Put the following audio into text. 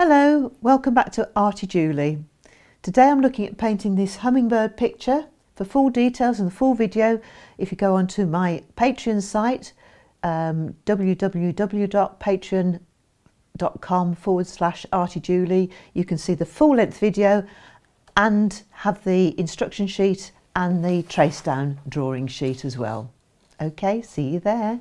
Hello, welcome back to Arty Julie. Today I'm looking at painting this hummingbird picture. For full details and the full video, if you go onto my Patreon site, um, www.patreon.com forward slash Arty Julie, you can see the full length video and have the instruction sheet and the trace down drawing sheet as well. Okay, see you there.